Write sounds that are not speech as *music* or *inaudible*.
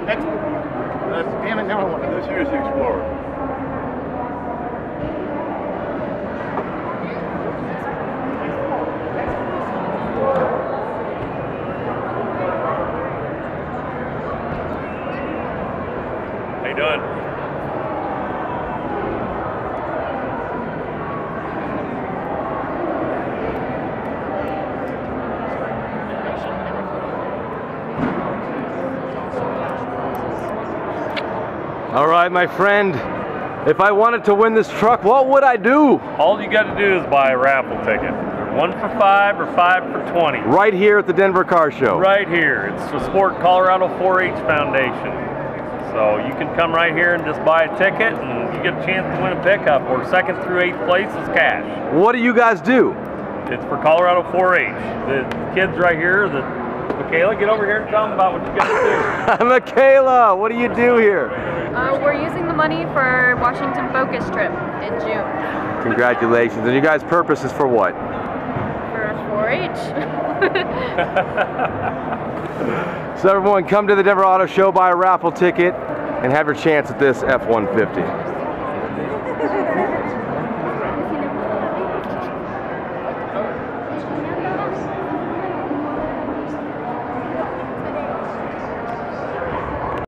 Explorer escape. Next, uh, damn it, now I want This here's the Explorer. How you All right, my friend. If I wanted to win this truck, what would I do? All you got to do is buy a raffle ticket. One for five or five for 20. Right here at the Denver Car Show. Right here. It's the Sport Colorado 4-H Foundation. So you can come right here and just buy a ticket and you get a chance to win a pickup or second through eighth place is cash. What do you guys do? It's for Colorado 4-H. The kids right here, the Michaela, get over here and tell them about what you guys do. *laughs* Michaela, what do you do here? Uh, we're using the money for Washington Focus trip in June. Congratulations. And you guys' purpose is for what? For 4-H. *laughs* so everyone, come to the Denver Auto Show, buy a raffle ticket, and have your chance at this F-150. *laughs*